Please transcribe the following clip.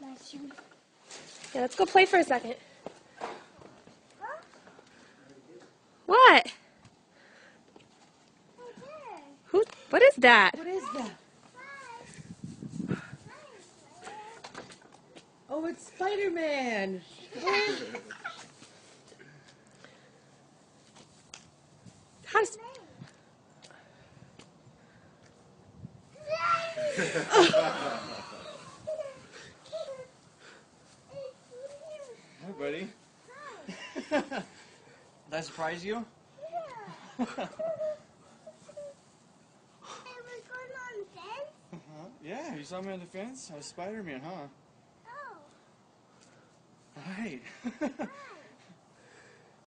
Bless you. Yeah, let's go play for a second. What? Who? What is that? What is that? Oh, it's Spider-Man. How does? Hi, buddy. Did I surprise you? Yeah. I was going on the fence. Uh-huh. Yeah, you saw me on the fence? I was Spider-Man, huh? Oh, Right. hi.